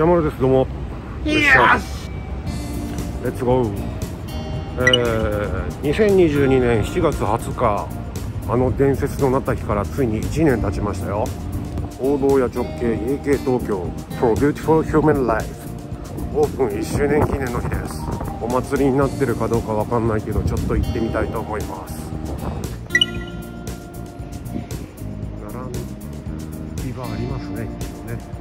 ジャマルです。どうも。イエスレッツゴーえー、2022年7月20日。あの伝説となった日からついに1年経ちましたよ。王道や直系 AK 東京 For Beautiful Human Life オープン1周年記念の日です。お祭りになってるかどうかわかんないけどちょっと行ってみたいと思います。並びはありますねね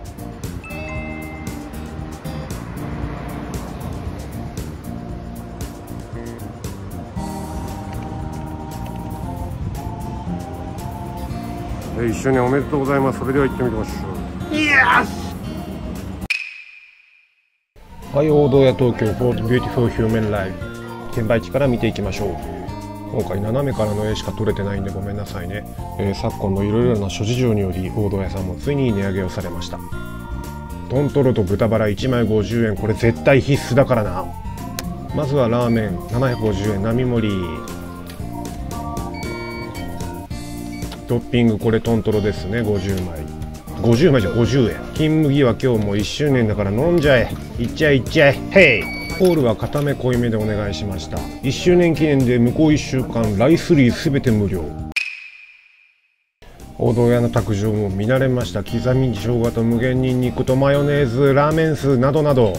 一周年おめでとうございます。それでは行ってみましょう。イエスはい、王道や東京 For the Beautiful Human Life 券売機から見ていきましょう。今回斜めからの絵しか撮れてないんでごめんなさいね、えー昨今のいろいろな諸事情により王道屋さんもついに値上げをされました。トントロと豚バラ1枚50円。これ絶対必須だからな。まずはラーメン750円。並盛りトッピングこれトントロですね。50枚。50枚じゃ50円。金麦は今日も1周年だから飲んじゃえ。いっちゃえいっちゃえ。ヘイ。ホールは固め濃いめでお願いしました。1周年記念で向こう1週間ライスリーすべて無料。王道屋の卓上も見慣れました。刻み生姜と無限にんにくとマヨネーズラーメン酢などなど。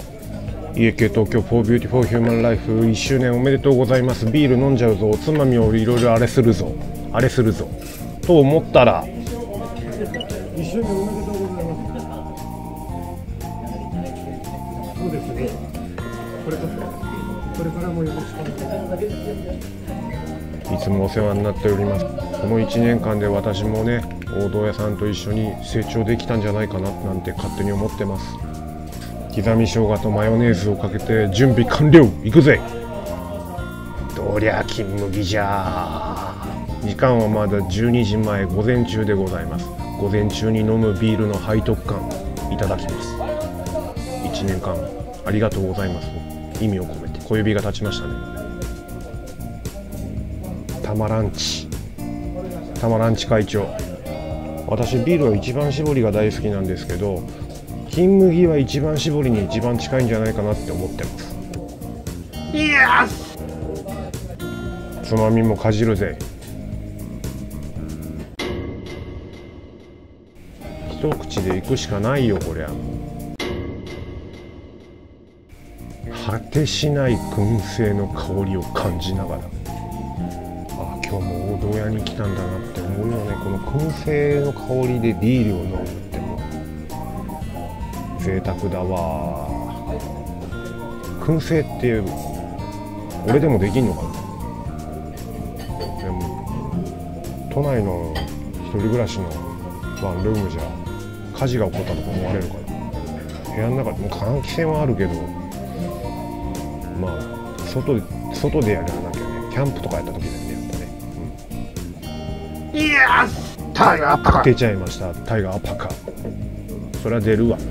家系東京 For Beautiful Human Life 1周年おめでとうございます。ビール飲んじゃうぞ。おつまみをいろいろあれするぞ。あれするぞ。と思ったら。1周年おめでとうございますそうですねこれこそこれからもよろしくお願いしますいつもお世話になっております。この1年間で私もね王道屋さんと一緒に成長できたんじゃないかななんて勝手に思ってます。刻み生姜とマヨネーズをかけて準備完了。いくぜ。どりゃ金麦じゃ。時間はまだ12時前午前中でございます。午前中に飲むビールの背徳感いただきます。1年間ありがとうございます意味を込めて小指が立ちましたね。たまらんちたまらんち会長。私ビールは一番搾りが大好きなんですけど金麦は一番搾りに一番近いんじゃないかなって思ってます。イエス！つまみもかじるぜ一口でいくしかないよこりゃ。果てしない燻製の香りを感じながら。あ今日も王道屋に来たんだなって思うよね。この燻製の香りでビールを飲むってもう。贅沢だわ。燻製って俺でもできんのかな。でも都内の一人暮らしのワンルームじゃ火事が起こったとか思われるから。部屋の中でもう換気扇はあるけどまあ外で外でやらなきゃね。キャンプとかやった時だよねやっぱね、イエスタイガーうん、パカ出ちゃいました。タイガーパカそれは出るわ。も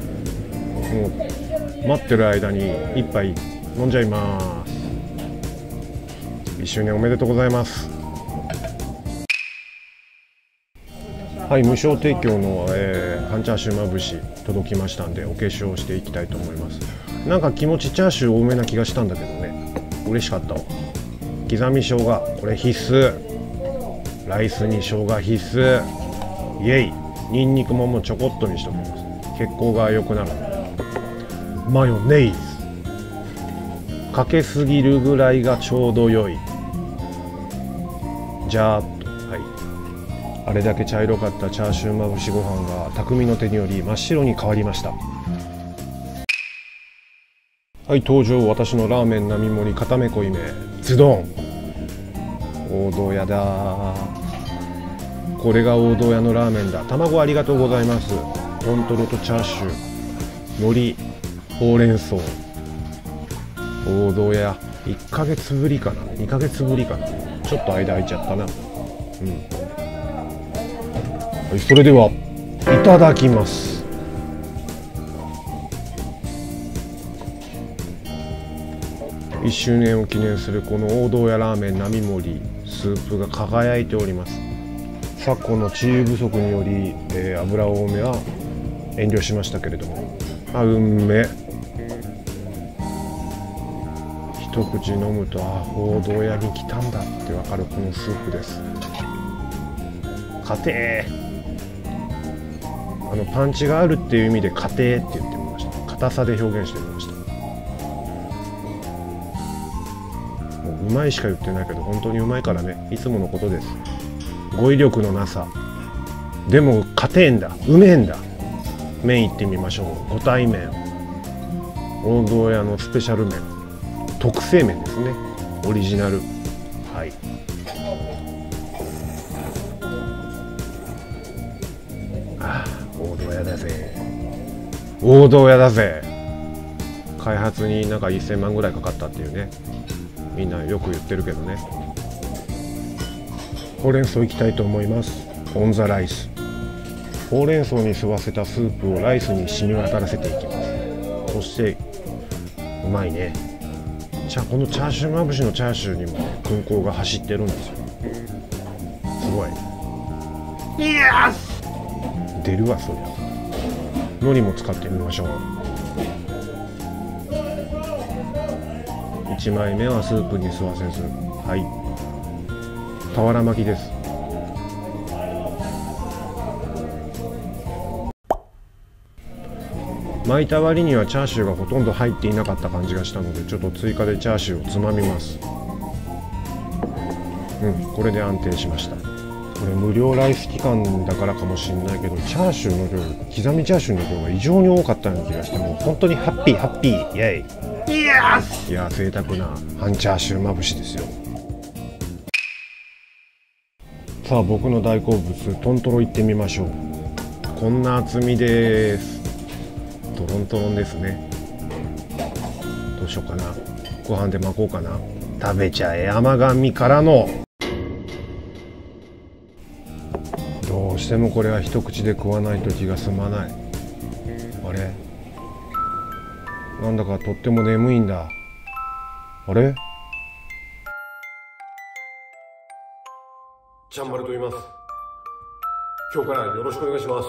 う待ってる間に一杯飲んじゃいます。1周年おめでとうございますはい無償提供の、えー、半チャーシューまぶし届きましたんでお化粧していきたいと思います。なんか気持ちチャーシュー多めな気がしたんだけどね。嬉しかったわ。刻み生姜。これ必須。ライスに生姜必須。イエイ。ニンニクももうちょこっとにしときます。血行が良くなる。マヨネーズ。かけすぎるぐらいがちょうど良い。じゃーっとはいあれだけ茶色かったチャーシューまぶしご飯が匠の手により真っ白に変わりました。はい登場私のラーメン並盛り固め濃いめズドン。王道屋だ。これが王道屋のラーメンだ。卵ありがとうございます。トントロとチャーシュー。海苔ほうれん草。王道屋。1ヶ月ぶりかな。2ヶ月ぶりかな。ちょっと間空いちゃったな。うん。はいそれではいただきます。1周年を記念するこの王道やラーメン並盛スープが輝いております。昨今の治癒不足により、えー、油多めは遠慮しましたけれども。あうんめ一口飲むとあ報道屋に来たんだってわかるこのスープです。家庭。あのパンチがあるっていう意味で家庭って言ってみました。硬さで表現してみました。もううまいしか言ってないけど本当にうまいからね。いつものことです。語彙力のなさ。でも家庭んだ。うめえんだ。麺いってみましょう。五体麺王道屋のスペシャル麺。特製麺ですね。オリジナル。はい。屋だぜ。王道屋だぜ。開発になんか1000万ぐらいかかったっていうね。みんなよく言ってるけどね。ほうれん草いきたいと思います。オンザライス。ほうれん草に吸わせたスープをライスに染み渡らせていきます。そしてうまいね。じゃあこのチャーシューまぶしのチャーシューにもね空港が走ってるんですよ。すごい。Yes! 出るわそりゃ。海苔も使ってみましょう。1枚目はスープに吸わせず。はい。俵巻きです。巻いた割にはチャーシューがほとんど入っていなかった感じがしたのでちょっと追加でチャーシューをつまみます。うん。これで安定しました。これ無料ライス期間だからかもしれないけどチャーシューの量刻みチャーシューの量が異常に多かったような気がしてもう本当にハッピーハッピーイエ Yes! イいや贅沢な半チャーシューまぶしですよ。さあ僕の大好物トントロいってみましょう。こんな厚みです。トロントロンですね。どうしようかな。ご飯で巻こうかな。食べちゃえ甘がみからのしてもこれは一口で食わないと気が済まない。あれ？なんだかとっても眠いんだ。あれ？ちゃんまると言います。今日からよろしくお願いします。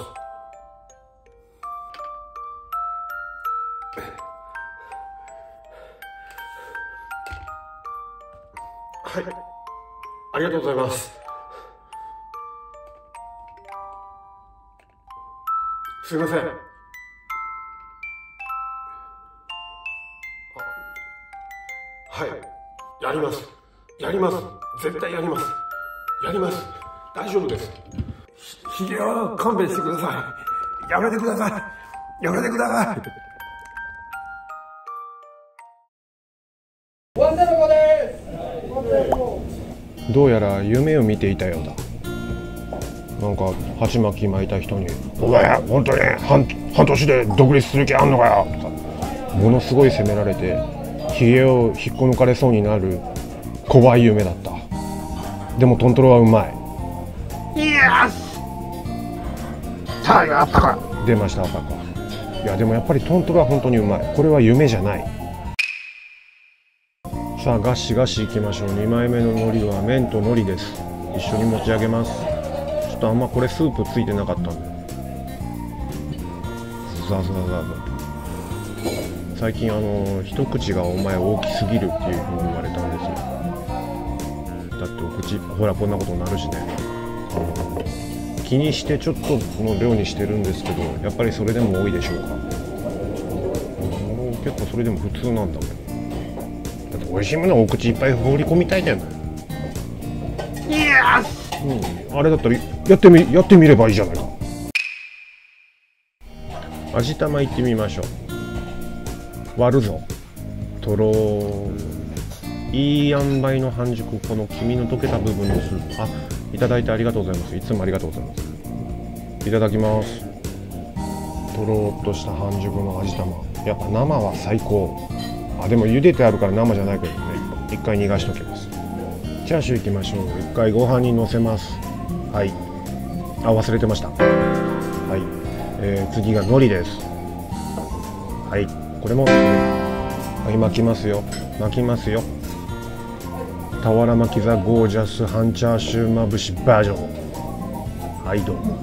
はい。ありがとうございます。すいません。あはい。やります。やります。絶対やります。やります。大丈夫です。ひげは勘弁してください。やめてください。やめてください。どうやら夢を見ていたようだなんか鉢巻き巻いた人に「お前本当に半半年で独立する気あんのかよ」とかものすごい責められてひげを引っこ抜かれそうになる怖い夢だった。でもトントロはうまい。Yes! タイがあったか。出ました赤か。いやでもやっぱりトントロは本当にうまい。これは夢じゃない。さあガシガシいきましょう。2枚目の海苔は麺と海苔です。一緒に持ち上げますとあんまこれスープついてなかったんで。ザザザザ。最近あの一口がお前大きすぎるっていうふうに言われたんですよ。だってお口ほらこんなことになるしね。あの気にしてちょっとの量にしてるんですけどやっぱりそれでも多いでしょうか。うん結構それでも普通なんだもん。だって美味しいものをお口いっぱい放り込みたいじゃない、Yes! うん、あれだったらやってみやってみればいいじゃないか。味玉いってみましょう。割るぞ。とろーいい塩梅の半熟この黄身の溶けた部分のスープ。あいただいてありがとうございます。いつもありがとうございます。いただきます。とろーっとした半熟の味玉。やっぱ生は最高。あでも茹でてあるから生じゃないけどね。一回逃がしときます。チャーシューいきましょう。一回ご飯にのせます。はい。あ忘れてました。はい、えー次が海苔です。はい。これもはい巻きますよ。巻きますよ。俵巻きザゴージャス半チャーシューまぶしバージョン。はいどうも。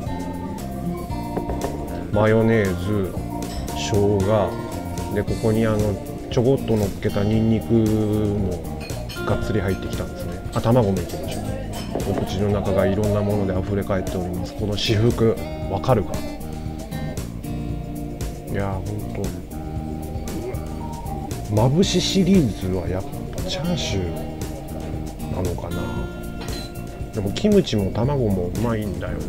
マヨネーズ生姜。でここにあのちょこっと乗っけたニンニクもがっつり入ってきたんですね。あ卵もいきましょうお口の中がいろんなもので溢れ返っております。この至福わかるか？いやほんとまぶしシリーズはやっぱチャーシューなのかな。でもキムチも卵もうまいんだよな。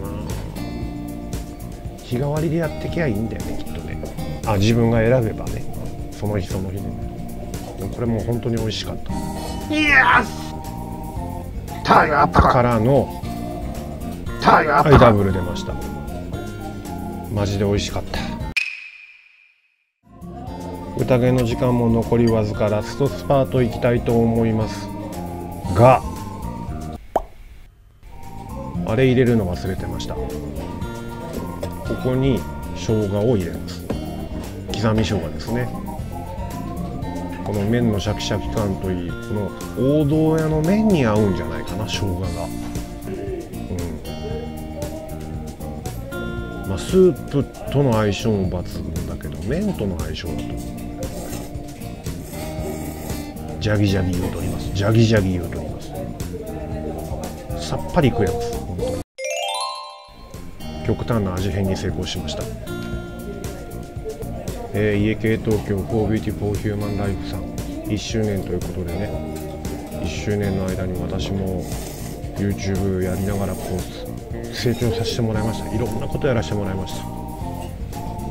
日替わりでやってきゃいいんだよねきっとね。あ自分が選べばね。その日その日で、ね、でもこれも本当に美味しかった。イエスタイがあったか。からのタイがあったか。はいダブル出ました。マジで美味しかった。宴の時間も残りわずかラストスパート行きたいと思います。があれ入れるの忘れてました。ここに生姜を入れます。刻み生姜ですねこの麺のシャキシャキ感といいこの王道屋の麺に合うんじゃないかな生姜が。うん。まあ、スープとの相性も抜群だけど麺との相性だとジャギジャギ言うとります。ジャギジャギ言うとります。さっぱり食えます本当に。極端な味変に成功しました、えー家系東京 For Beauty for Human Life さん。1周年ということでね。1周年の間に私も YouTube やりながらこう成長させてもらいました。いろんなことやらせてもらいました。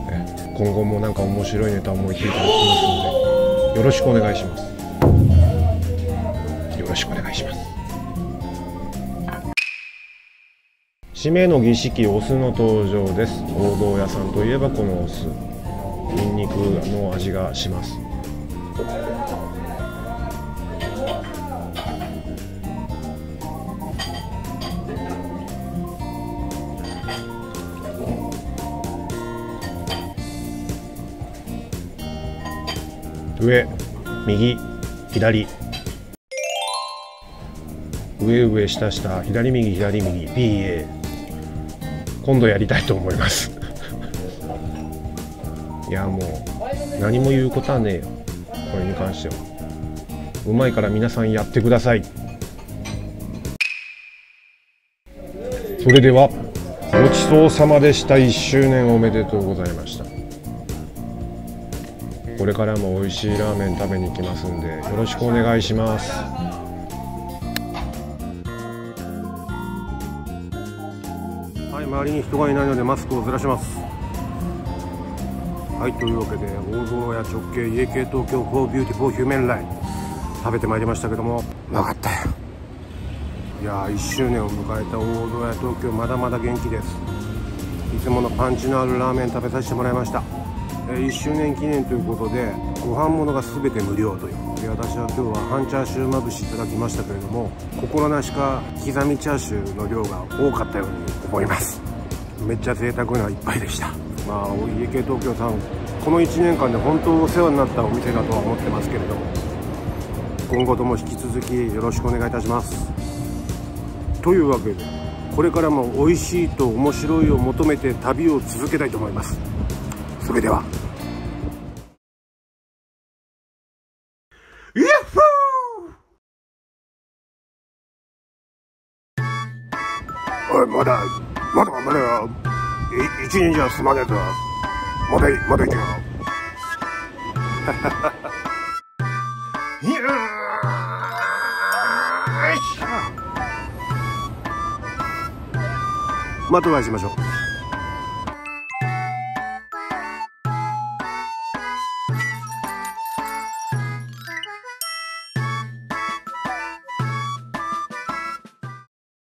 え今後もなんか面白いネタ思いついたりしますのでよろしくお願いします。よろしくお願いします。締めの儀式お酢の登場です。王道屋さんといえばこのお酢ニンニクの味がします。上右左。上上下下。左右左右。BA 今度やりたいと思います。いやもう何も言うことはねえよ。これに関しては。うまいから皆さんやってください。それではごちそうさまでした。1周年おめでとうございました。これからも美味しいラーメン食べに行きますんでよろしくお願いします。はい周りに人がいないのでマスクをずらします。はいというわけで大園屋直系家系東京フォービューティフォーヒューメンライン食べてまいりましたけども。分かったよ。いやー1周年を迎えた王道家東京まだまだ元気です。いつものパンチのあるラーメン食べさせてもらいました。えー1周年記念ということでご飯物が全て無料という。で私は今日は半チャーシューまぶしいただきましたけれども心なしか刻みチャーシューの量が多かったように思います。めっちゃ贅沢な一杯でしたまあ家系東京さんこの1年間で本当お世話になったお店だとは思ってますけれども今後とも引き続きよろしくお願いいたします。というわけでこれからも美味しいと面白いを求めて旅を続けたいと思います。それでは。ヤッフー!おいまだまだまだよ。一人じゃ済まねえぞまだいまだいけよ。いやーよいしょ。またお会いしましょう。